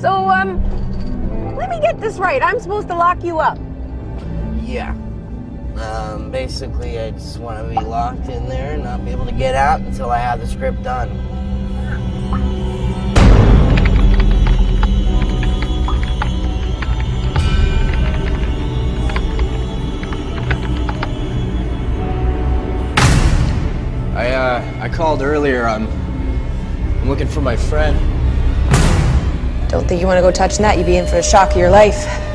So, um, let me get this right. I'm supposed to lock you up. Yeah. Um, basically, I just want to be locked in there and not be able to get out until I have the script done. I, uh, I called earlier. I'm, I'm looking for my friend. Don't think you want to go touching that. You'd be in for a shock of your life.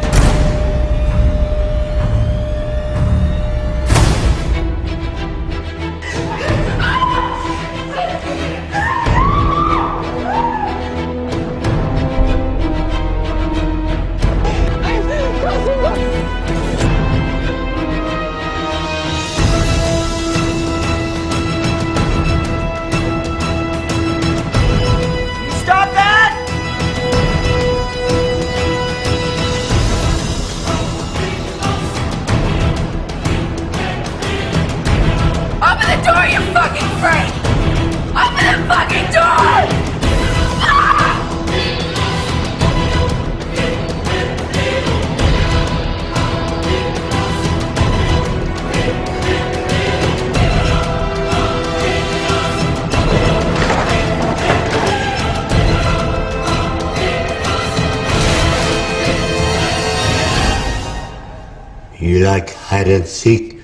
You like hide and seek?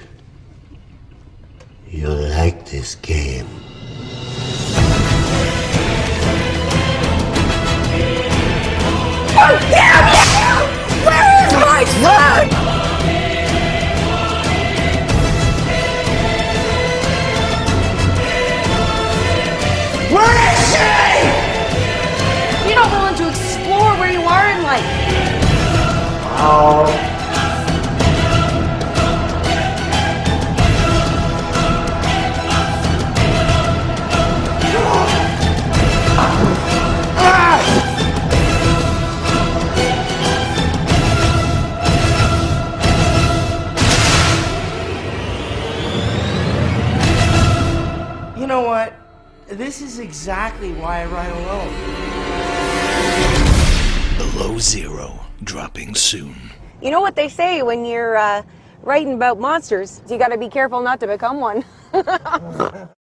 You'll like this game. Oh, damn you! Where is my son? Where is she? You're not willing to explore where you are in life. You know what? This is exactly why I ride alone. Below Zero, dropping soon. You know what they say when you're uh, writing about monsters? You gotta be careful not to become one.